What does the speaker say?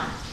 Aye.